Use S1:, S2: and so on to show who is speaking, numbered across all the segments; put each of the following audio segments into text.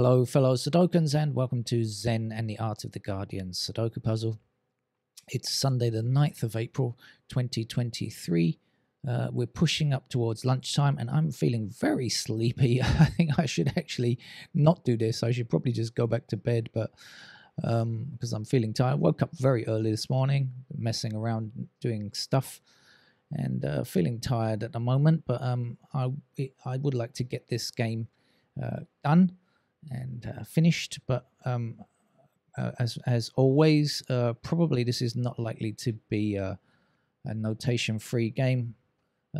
S1: Hello, fellow Sudokans, and welcome to Zen and the Art of the Guardian Sudoku Puzzle. It's Sunday, the 9th of April 2023. Uh, we're pushing up towards lunchtime, and I'm feeling very sleepy. I think I should actually not do this. I should probably just go back to bed, but um, because I'm feeling tired. I woke up very early this morning, messing around, doing stuff, and uh, feeling tired at the moment. But um, I I would like to get this game uh, done and uh, finished. But um, uh, as as always, uh, probably this is not likely to be a, a notation-free game.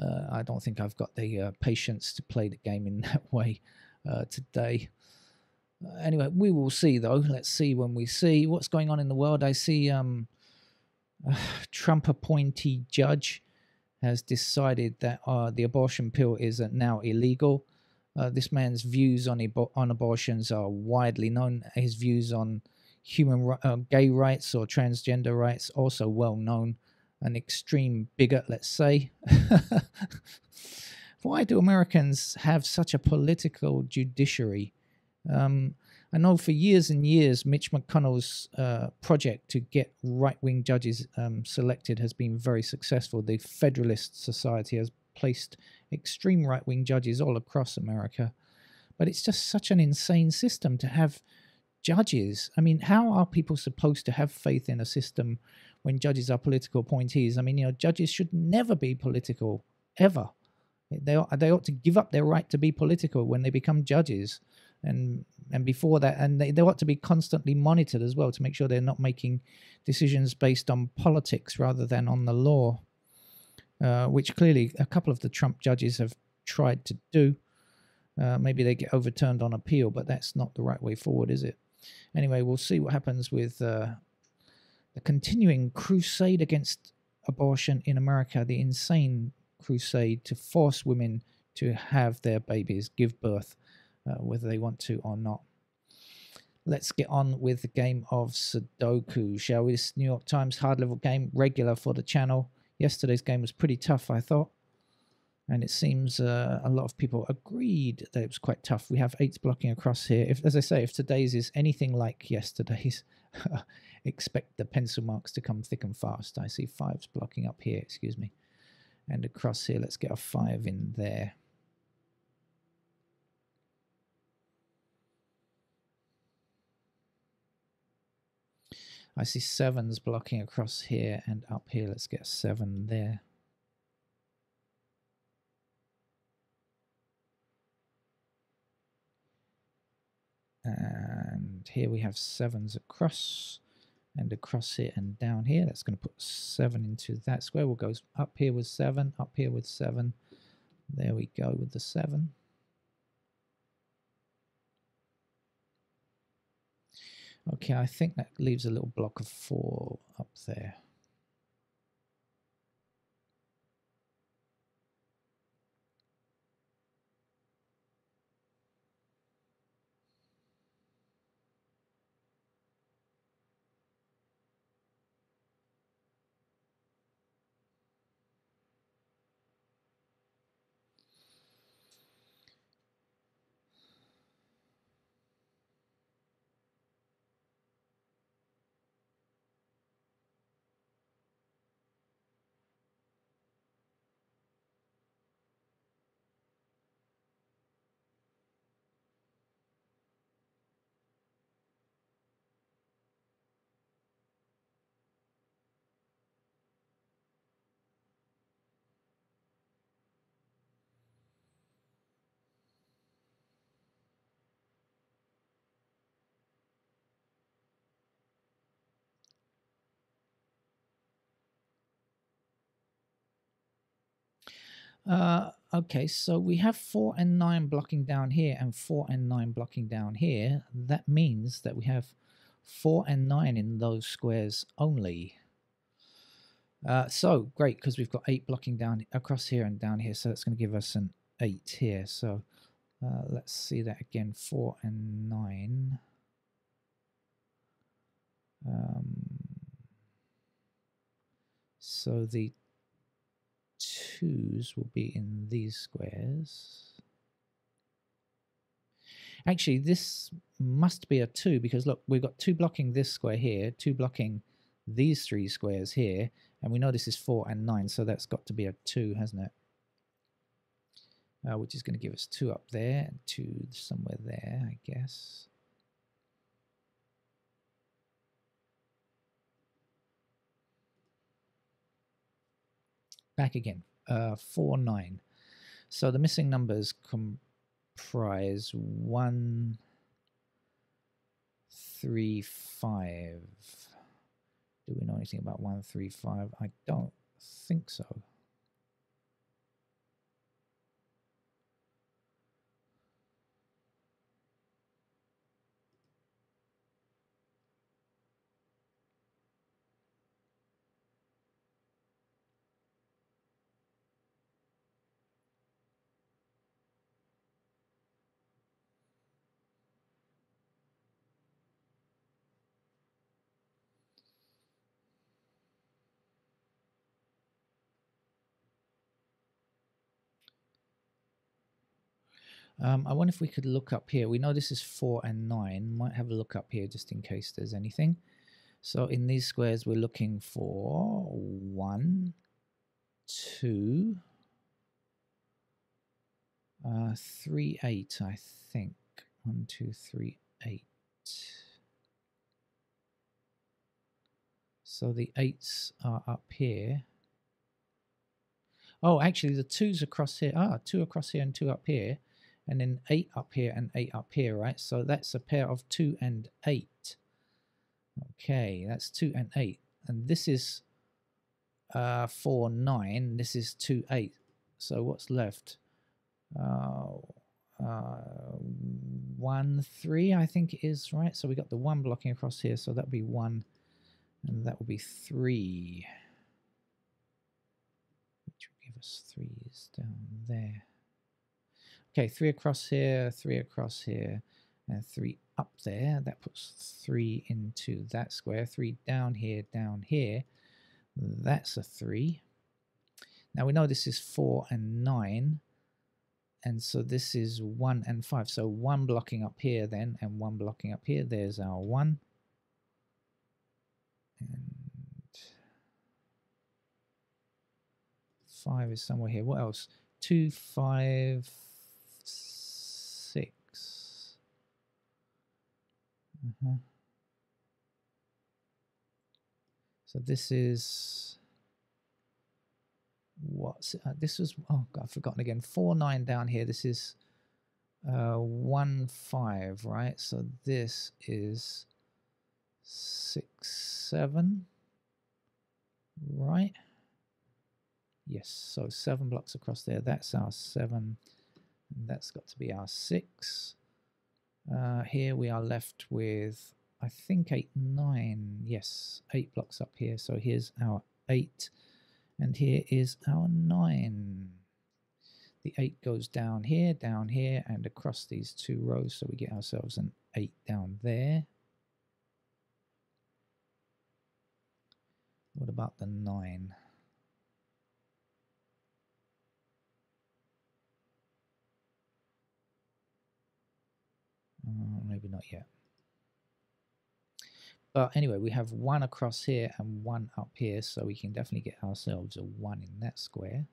S1: Uh, I don't think I've got the uh, patience to play the game in that way uh, today. anyway, we will see though. Let's see when we see what's going on in the world. I see um, Trump appointee judge has decided that the abortion pill is now illegal. Uh, this man's views on, on abortions are widely known. His views on human uh, gay rights or transgender rights also well known. An extreme bigot, let's say. Why do Americans have such a political judiciary? Um, I know for years and years, Mitch McConnell's uh, project to get right wing judges um, selected has been very successful. The Federalist Society has placed extreme right wing judges all across America. But it's just such an insane system to have judges. I mean, how are people supposed to have faith in a system when judges are political appointees? I mean, you know, judges should never be political, ever. They ought, they ought to give up their right to be political when they become judges. And and before that, and they, they ought to be constantly monitored as well to make sure they're not making decisions based on politics rather than on the law. Uh, which clearly a couple of the Trump judges have tried to do. Uh, maybe they get overturned on appeal, but that's not the right way forward, is it? Anyway, we'll see what happens with uh, the continuing crusade against abortion in America, the insane crusade to force women to have their babies, give birth, uh, whether they want to or not. Let's get on with the game of Sudoku, shall we? This New York Times hard level game, regular for the channel. Yesterday's game was pretty tough, I thought. And it seems uh, a lot of people agreed that it was quite tough. We have eights blocking across here. If, as I say, if today's is anything like yesterday's, expect the pencil marks to come thick and fast. I see fives blocking up here, excuse me. And across here, let's get a five in there. I see sevens blocking across here and up here. Let's get a seven there. And here we have sevens across and across here and down here. That's going to put seven into that square. We'll go up here with seven, up here with seven. There we go with the seven. Okay, I think that leaves a little block of four up there. Uh, okay, so we have 4 and 9 blocking down here and 4 and 9 blocking down here. That means that we have 4 and 9 in those squares only. Uh, so, great, because we've got 8 blocking down across here and down here, so that's going to give us an 8 here. So, uh, let's see that again, 4 and 9. Um, so the twos will be in these squares. Actually, this must be a 2 because look, we've got 2 blocking this square here, 2 blocking these three squares here, and we know this is 4 and 9, so that's got to be a 2, hasn't it? Uh, which is going to give us 2 up there, and 2 somewhere there, I guess. Back again, uh, 4, 9. So the missing numbers comprise 1, 3, 5. Do we know anything about 135? I don't think so. Um, I wonder if we could look up here. We know this is 4 and 9. Might have a look up here just in case there's anything. So in these squares, we're looking for 1, 2, uh, 3, 8, I think. 1, 2, 3, 8. So the 8s are up here. Oh, actually, the 2's across here. Ah, 2 across here and 2 up here and then 8 up here and 8 up here, right? So that's a pair of 2 and 8. Okay, that's 2 and 8. And this is uh, 4, 9. This is 2, 8. So what's left? Uh, uh, 1, 3, I think it is, right? So we got the 1 blocking across here, so that'll be 1, and that will be 3. Which will give us 3s down there. Okay, three across here, three across here, and three up there. That puts three into that square. Three down here, down here. That's a three. Now we know this is four and nine. And so this is one and five. So one blocking up here then, and one blocking up here. There's our one. And five is somewhere here. What else? Two, five, Mm -hmm. So this is what's uh, this was oh god I've forgotten again. Four nine down here. This is uh one five right? So this is six seven right? Yes so seven blocks across there. That's our seven and that's got to be our six uh, here we are left with, I think, 8, 9. Yes, 8 blocks up here. So here's our 8. And here is our 9. The 8 goes down here, down here, and across these two rows. So we get ourselves an 8 down there. What about the 9? Uh, maybe not yet. But anyway, we have one across here and one up here, so we can definitely get ourselves a one in that square.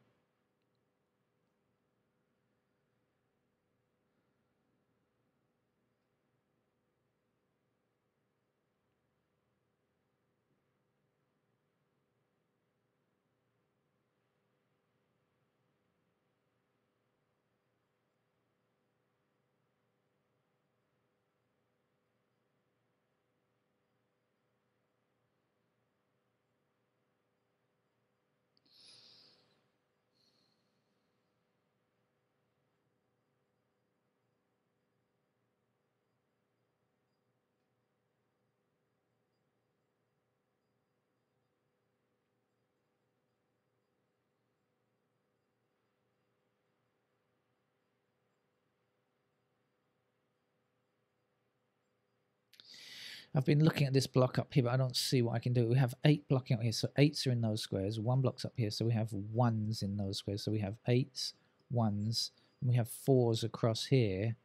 S1: I've been looking at this block up here, but I don't see what I can do. We have eight blocking up here, so eights are in those squares. One block's up here, so we have ones in those squares. So we have eights, ones, and we have fours across here.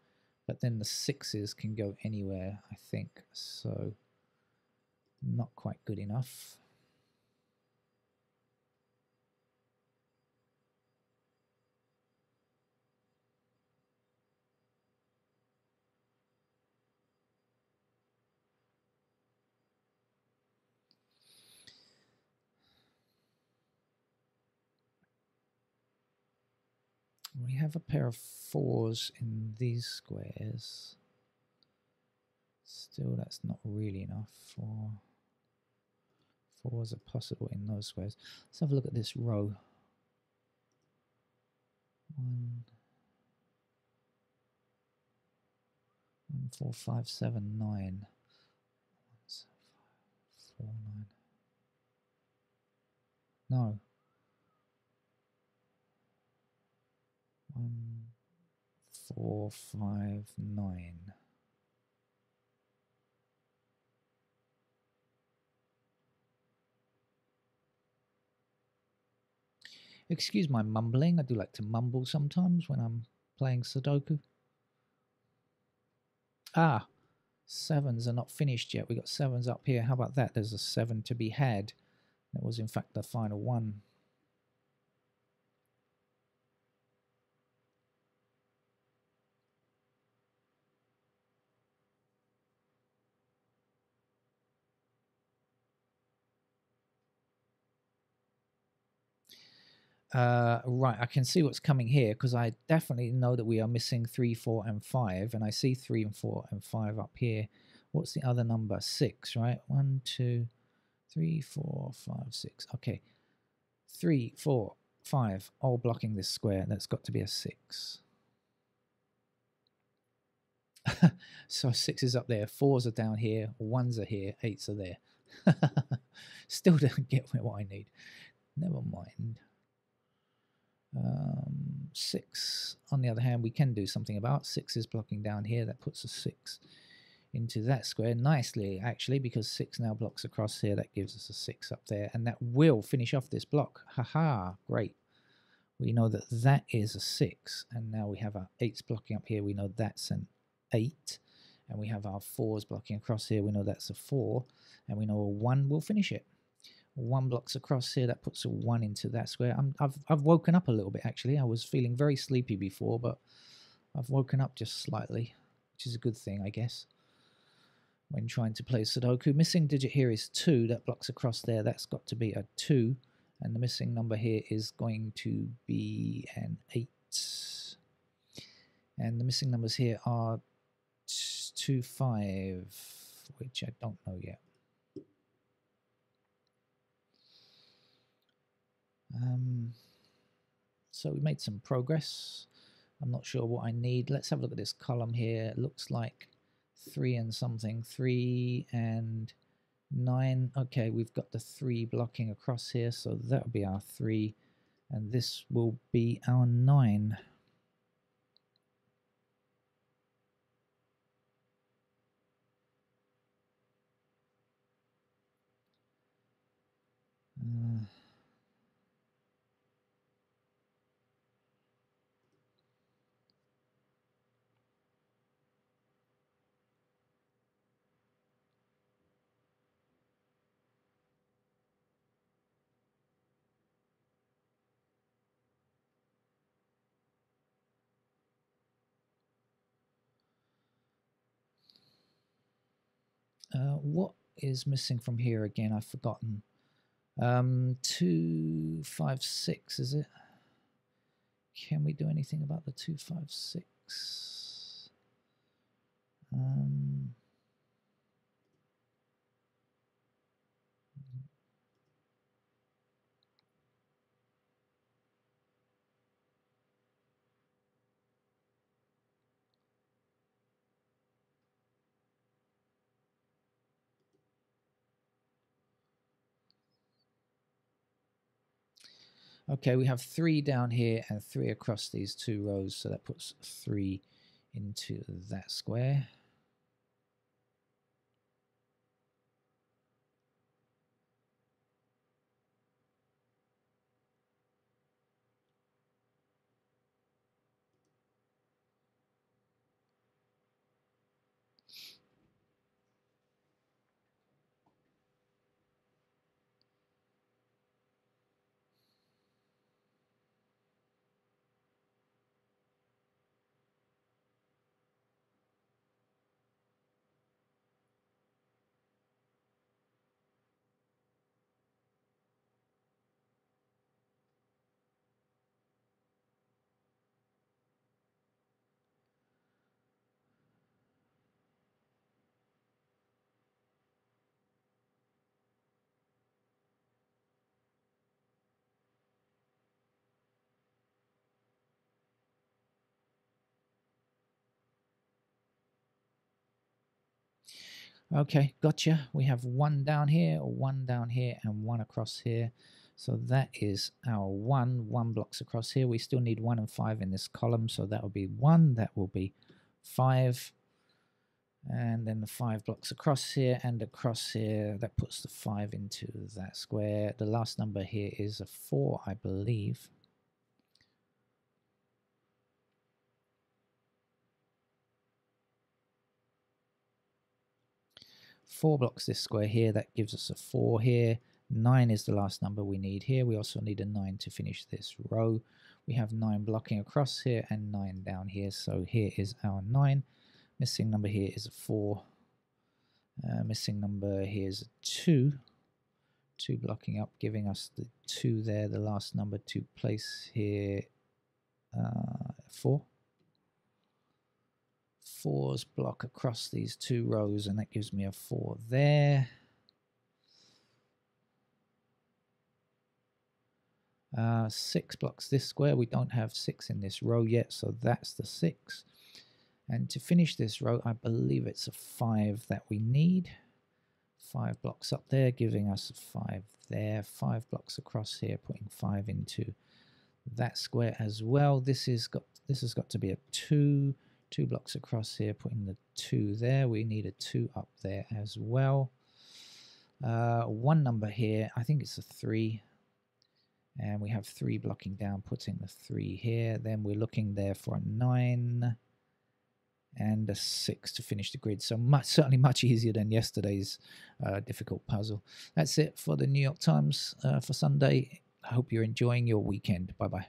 S1: but then the sixes can go anywhere, I think. So not quite good enough. We have a pair of fours in these squares. Still, that's not really enough for fours are possible in those squares. Let's have a look at this row. One, one, four, five, seven, nine. Four, nine. No. One, four, five, nine. Excuse my mumbling. I do like to mumble sometimes when I'm playing Sudoku. Ah, sevens are not finished yet. We've got sevens up here. How about that? There's a seven to be had. That was in fact the final one. Uh, right, I can see what's coming here because I definitely know that we are missing 3, 4, and 5. And I see 3 and 4 and 5 up here. What's the other number? 6, right? 1, 2, 3, 4, 5, 6. Okay. 3, 4, 5, all blocking this square. That's got to be a 6. so 6 is up there, 4s are down here, 1s are here, 8s are there. Still don't get what I need. Never mind. Um, six, on the other hand, we can do something about. Six is blocking down here. That puts a six into that square nicely, actually, because six now blocks across here. That gives us a six up there, and that will finish off this block. Haha, great. We know that that is a six, and now we have our eights blocking up here. We know that's an eight, and we have our fours blocking across here. We know that's a four, and we know a one will finish it one blocks across here that puts a one into that square. I have I've woken up a little bit actually. I was feeling very sleepy before but I've woken up just slightly which is a good thing I guess when trying to play Sudoku. Missing digit here is 2 that blocks across there that's got to be a 2 and the missing number here is going to be an 8 and the missing numbers here are 2 5 which I don't know yet Um, so we made some progress. I'm not sure what I need. Let's have a look at this column here. It looks like three and something, three and nine. Okay, we've got the three blocking across here, so that'll be our three, and this will be our nine. Uh, Uh, what is missing from here again? I've forgotten. Um, two five six is it? Can we do anything about the two five six? Um, Okay, we have three down here and three across these two rows, so that puts three into that square. Okay, gotcha. We have one down here, one down here, and one across here. So that is our one, one blocks across here. We still need one and five in this column. So that will be one, that will be five. And then the five blocks across here and across here. That puts the five into that square. The last number here is a four, I believe. Four blocks this square here. That gives us a four here. 9 is the last number we need here. We also need a 9 to finish this row. We have 9 blocking across here and 9 down here. So here is our 9. Missing number here is a 4. Uh, missing number here is a 2. 2 blocking up, giving us the 2 there, the last number to place here, uh, 4. Fours block across these two rows and that gives me a 4 there. Uh, six blocks this square. We don't have six in this row yet, so that's the six. And to finish this row, I believe it's a five that we need. Five blocks up there, giving us a five there. Five blocks across here, putting five into that square as well. This is got this has got to be a two. Two blocks across here, putting the two there. We need a two up there as well. Uh, one number here, I think it's a three and we have three blocking down, putting the three here. Then we're looking there for a nine and a six to finish the grid. So much, certainly much easier than yesterday's uh, difficult puzzle. That's it for the New York Times uh, for Sunday. I hope you're enjoying your weekend. Bye bye.